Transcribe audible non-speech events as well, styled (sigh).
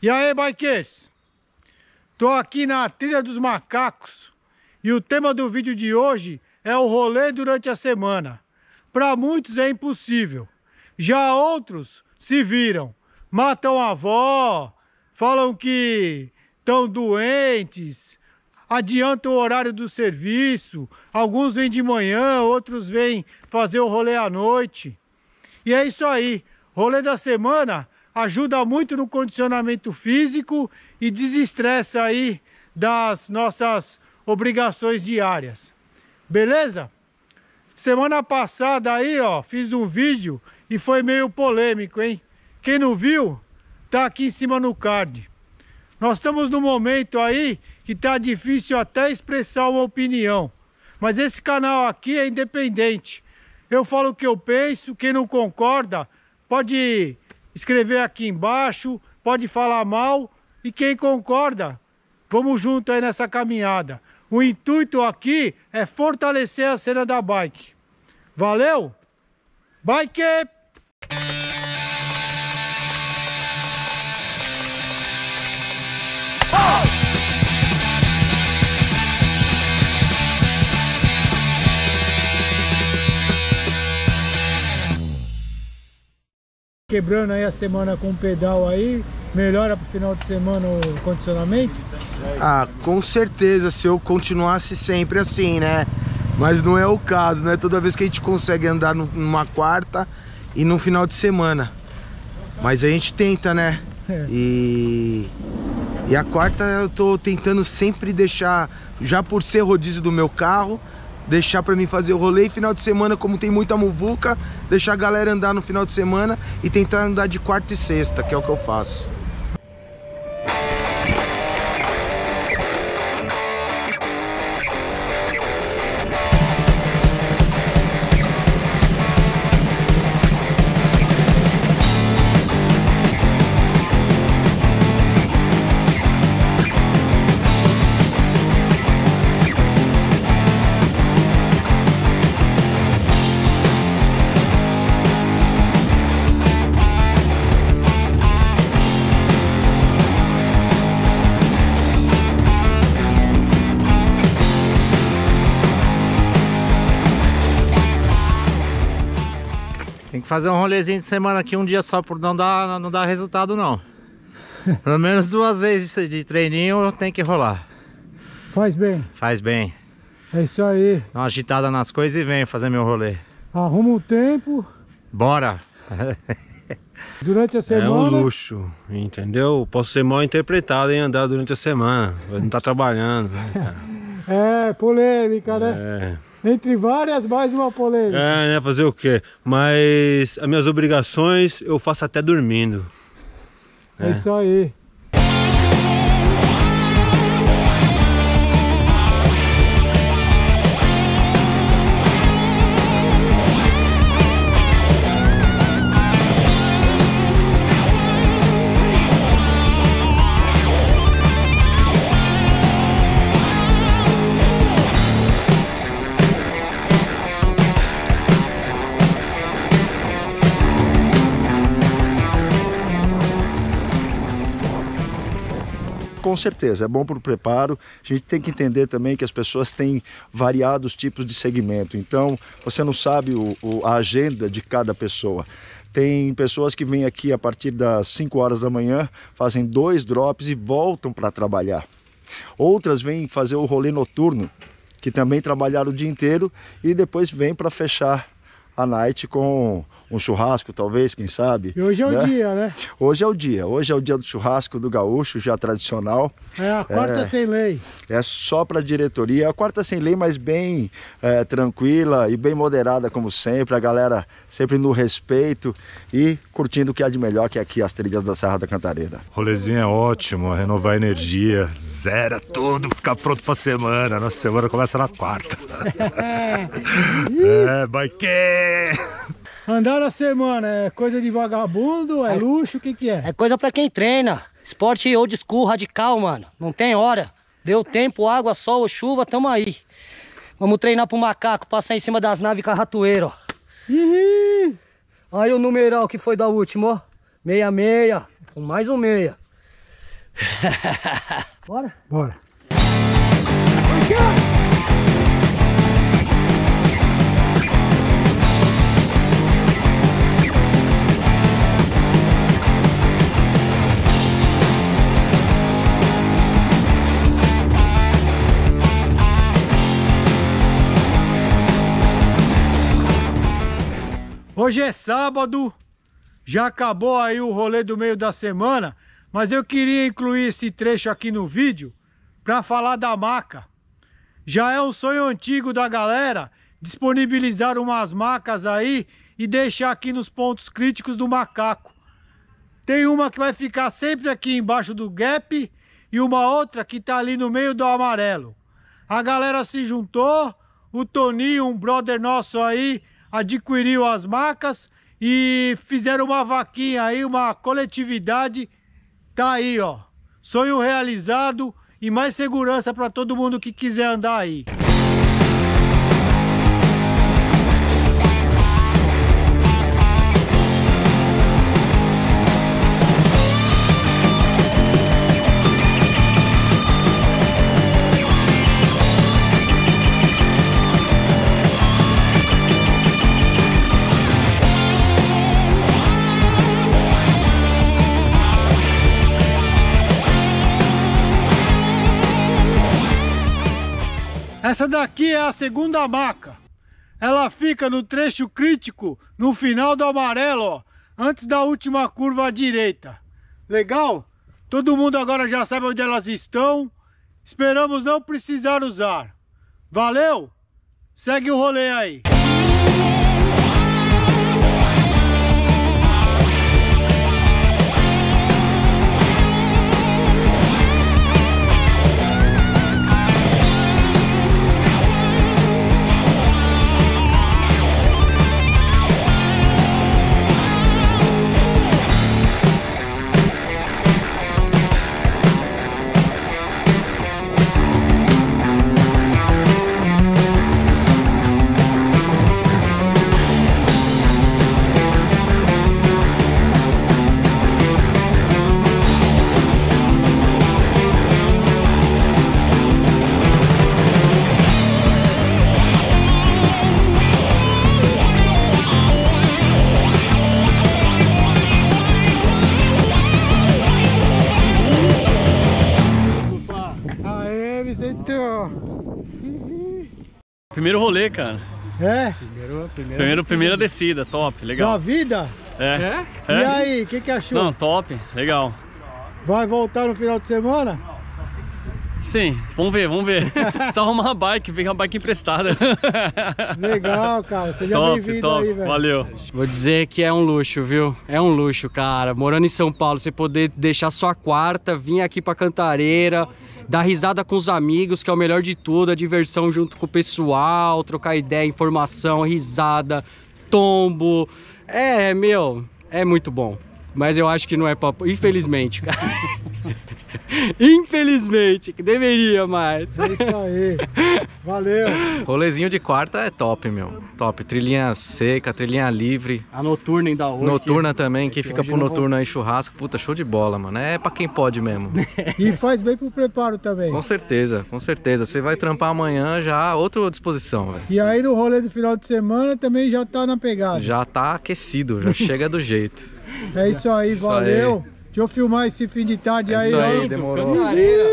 E aí, bikers? Tô aqui na Trilha dos Macacos e o tema do vídeo de hoje é o rolê durante a semana. Para muitos é impossível, já outros se viram, matam a avó, falam que estão doentes, adiantam o horário do serviço, alguns vêm de manhã, outros vêm fazer o rolê à noite. E é isso aí, rolê da semana ajuda muito no condicionamento físico e desestressa aí das nossas obrigações diárias. Beleza? Semana passada aí, ó, fiz um vídeo e foi meio polêmico, hein? Quem não viu, tá aqui em cima no card. Nós estamos num momento aí que tá difícil até expressar uma opinião. Mas esse canal aqui é independente. Eu falo o que eu penso, quem não concorda pode escrever aqui embaixo, pode falar mal e quem concorda, vamos junto aí nessa caminhada. O intuito aqui é fortalecer a cena da bike. Valeu? Bike! Quebrando aí a semana com o pedal aí, melhora pro final de semana o condicionamento? Ah, com certeza, se eu continuasse sempre assim, né? Mas não é o caso, né? Toda vez que a gente consegue andar numa quarta e no final de semana. Mas a gente tenta, né? É. E... E a quarta eu tô tentando sempre deixar, já por ser rodízio do meu carro, deixar para mim fazer o rolê final de semana, como tem muita muvuca, deixar a galera andar no final de semana e tentar andar de quarta e sexta, que é o que eu faço. Fazer um rolezinho de semana aqui um dia só por não dar, não dar resultado não. Pelo menos duas vezes de treininho tem que rolar. Faz bem. Faz bem. É isso aí. Dá uma agitada nas coisas e vem fazer meu rolê. Arruma o tempo. Bora. (laughs) Durante a semana. É um luxo, entendeu? Posso ser mal interpretado em andar durante a semana. Não tá trabalhando. Né, (laughs) é, polêmica, né? É. Entre várias, mais uma polêmica. É, né? Fazer o quê? Mas as minhas obrigações eu faço até dormindo. É, é isso aí. Com certeza, é bom para o preparo. A gente tem que entender também que as pessoas têm variados tipos de segmento. Então, você não sabe o, o, a agenda de cada pessoa. Tem pessoas que vêm aqui a partir das 5 horas da manhã, fazem dois drops e voltam para trabalhar. Outras vêm fazer o rolê noturno, que também trabalharam o dia inteiro e depois vêm para fechar a night com um churrasco, talvez, quem sabe. E hoje é né? o dia, né? Hoje é o dia. Hoje é o dia do churrasco do gaúcho, já tradicional. É a quarta é, sem lei. É só para diretoria. É a quarta sem lei, mas bem é, tranquila e bem moderada, como sempre. A galera sempre no respeito e curtindo o que há de melhor, que é aqui as trilhas da Serra da Cantareira. Rolezinho é ótimo, renovar energia, zera tudo, ficar pronto pra semana. Nossa semana começa na quarta. (laughs) (laughs) é, bike! Andar na semana é coisa de vagabundo, é, é luxo, o que que é? É coisa pra quem treina. Esporte old school, radical, mano. Não tem hora. Deu tempo, água, sol, chuva, tamo aí. Vamos treinar pro macaco, passar em cima das naves carratoeiro, ó. Aí o numeral que foi da última, ó. Meia, meia. Com mais um meia. Bora? (laughs) Bora. Hoje é sábado, já acabou aí o rolê do meio da semana, mas eu queria incluir esse trecho aqui no vídeo para falar da maca. Já é um sonho antigo da galera disponibilizar umas macas aí e deixar aqui nos pontos críticos do macaco. Tem uma que vai ficar sempre aqui embaixo do gap e uma outra que tá ali no meio do amarelo. A galera se juntou, o Toninho, um brother nosso aí, adquiriu as macas e fizeram uma vaquinha aí, uma coletividade. Tá aí, ó. Sonho realizado e mais segurança para todo mundo que quiser andar aí. Essa daqui é a segunda maca. Ela fica no trecho crítico, no final do amarelo, ó, antes da última curva à direita. Legal? Todo mundo agora já sabe onde elas estão. Esperamos não precisar usar. Valeu? Segue o rolê aí. Primeiro rolê, cara. É? Primeiro, primeira descida, top, Da legal. vida? É. E É? aí, o que, que achou? Não, top, legal. Vai voltar no final de semana? Sim, vamos ver, vamos ver. (laughs) Só arrumar uma bike, pegar uma bike emprestada. (laughs) Legal, cara. Seja top, bem-vindo top, aí, velho. valeu. Vou dizer que é um luxo, viu? É um luxo, cara. Morando em São Paulo, você poder deixar sua quarta, vir aqui pra Cantareira, dar risada com os amigos, que é o melhor de tudo, a diversão junto com o pessoal, trocar ideia, informação, risada, tombo. É, meu, é muito bom. Mas eu acho que não é papo, infelizmente, cara. (laughs) infelizmente, que deveria mais. É isso aí. Valeu. Rolezinho de quarta é top, meu. Top. Trilhinha seca, trilhinha livre. A noturna ainda hoje. Noturna também, quem que fica hoje pro noturno aí, churrasco, puta, show de bola, mano. É pra quem pode mesmo. E faz bem pro preparo também. Com certeza, com certeza. Você vai trampar amanhã já, outra disposição, velho. E aí no rolê do final de semana também já tá na pegada. Já tá aquecido, já (laughs) chega do jeito. É isso aí, Isso valeu. Deixa eu filmar esse fim de tarde É aí, isso ó. aí, demorou. Cantareira.